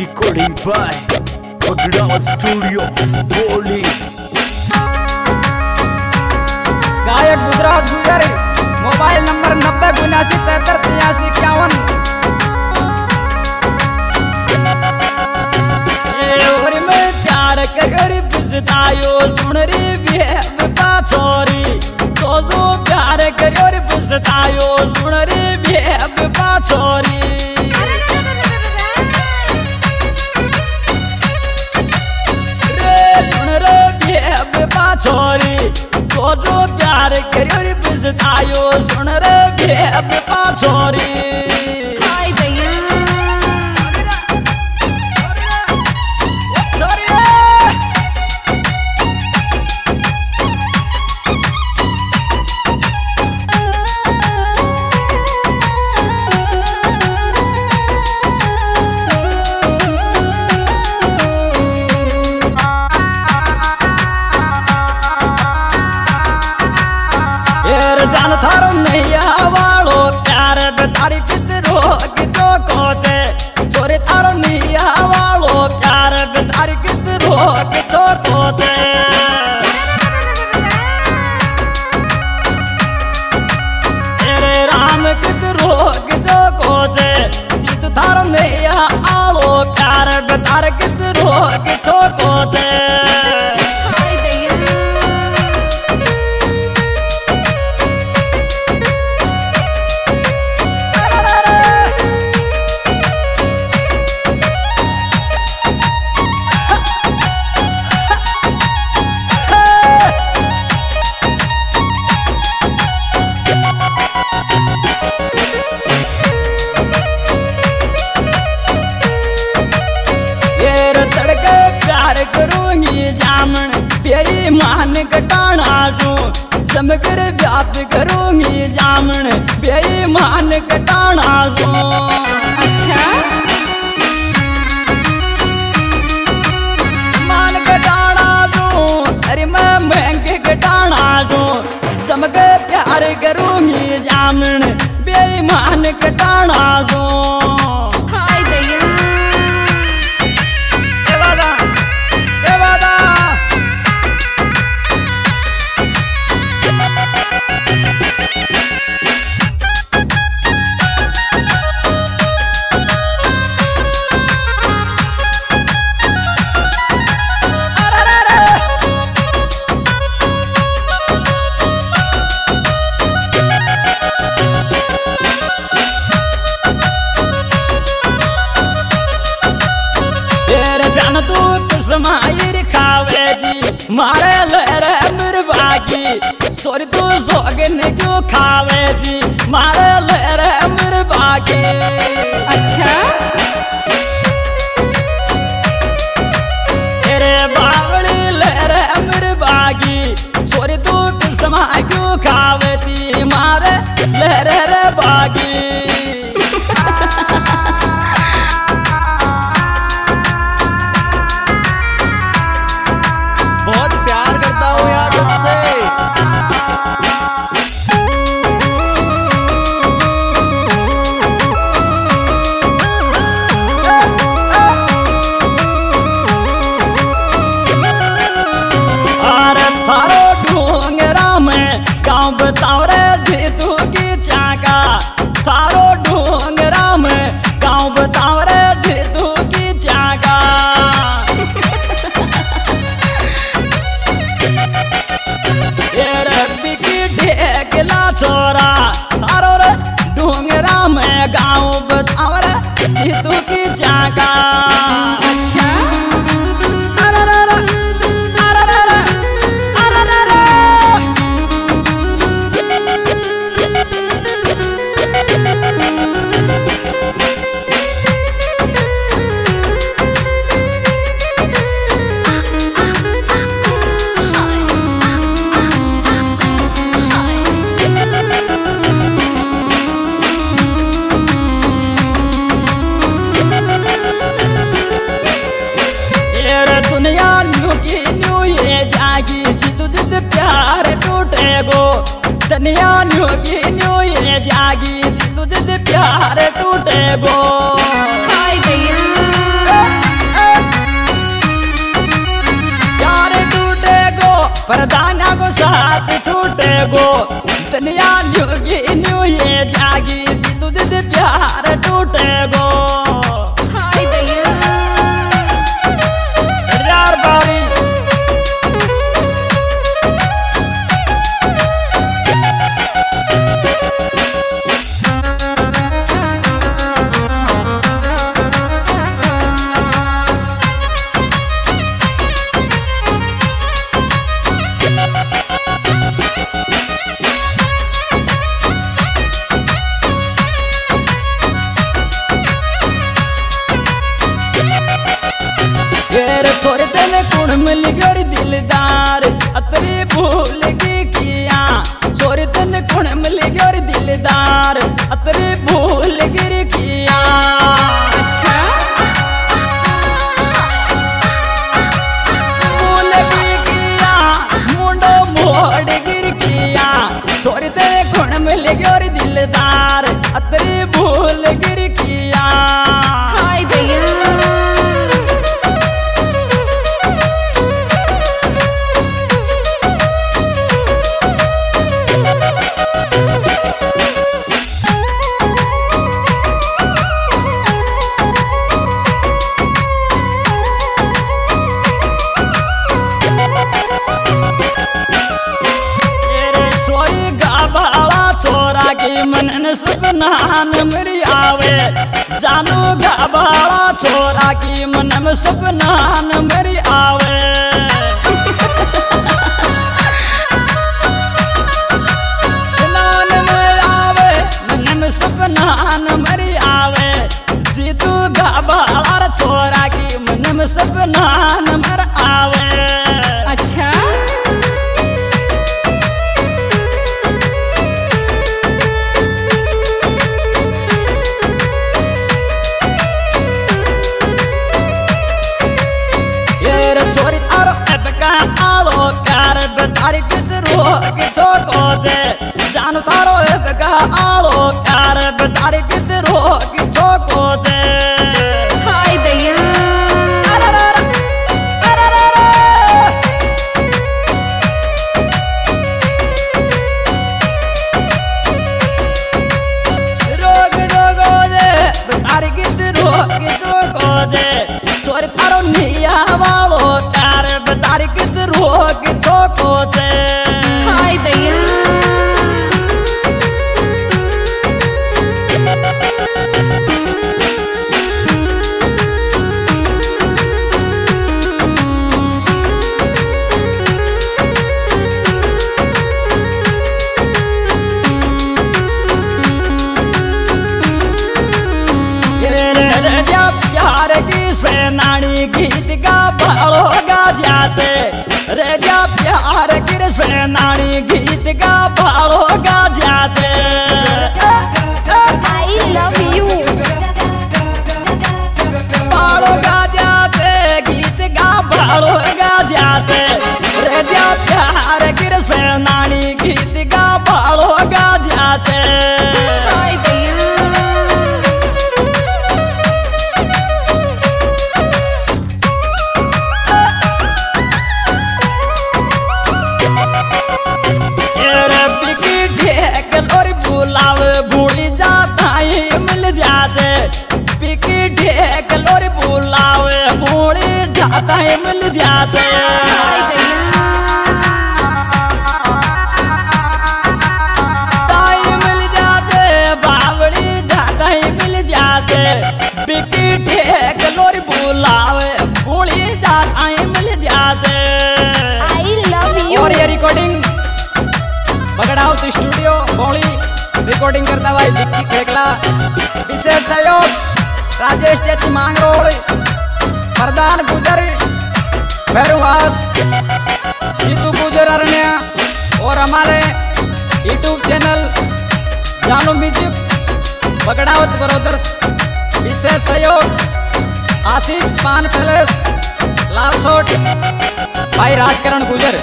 recording by Bagdawa Studio, Boli. गायक गुजरात गुजरे, mobile number नब्बे उनासी तिहत्तर तिरासी, इक्यावन। आयो सुन रे पाछोरी ぜ que no की सोरी तू सोगन क्यों खावे जी। मारे ले रे मेरे बाकी का गो परदाना को साथ छूटे गो। दुनिया न्यू न्यू ये जागी तुझे प्यार। के मनन सपनान मरी आवे। जानू गबाड़ा छोरा की मनम सपनान मरी आवे। দে সরকার নিয়া लिखी फेंकला। विशेष सहयोग, राजेश चेती मांग प्रधान गुजर भैरुवास जीतू गुजर अरण्या, और हमारे YouTube channel Janu music, Bagdawat brothers विशेष सहयोग, आशीष पान पैलेस, लाल भाई राजकरण गुजर।